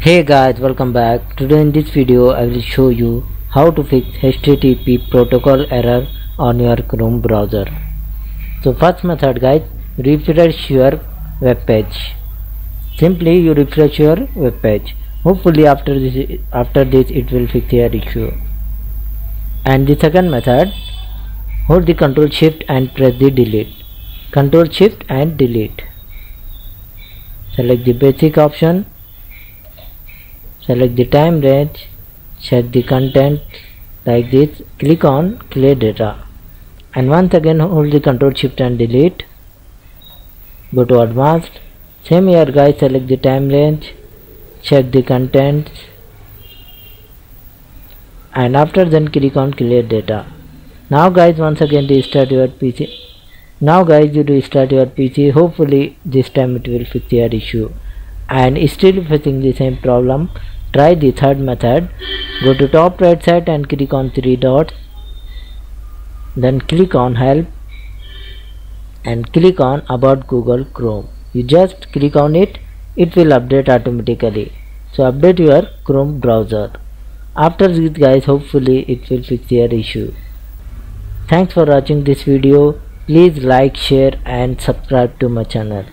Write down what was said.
Hey guys welcome back. Today in this video I will show you how to fix HTTP protocol error on your Chrome browser. So first method guys refresh your web page. Simply you refresh your web page. Hopefully after this after this it will fix your issue. And the second method hold the control shift and press the delete. Control shift and delete. Select the basic option select the time range check the content like this click on clear data. And once again hold the control shift and delete. Go to advanced. Same here guys select the time range check the contents and after then click on clear data. Now guys once again restart your pc now guys you do restart your pc hopefully this time it will fix your issue. And still facing the same problem Try the third method. Go to top right side and click on three dots. Then click on help and click on about Google Chrome. You just click on it, it will update automatically. So update your Chrome browser. After this guys hopefully it will fix your issue. Thanks for watching this video. Please like, share and subscribe to my channel.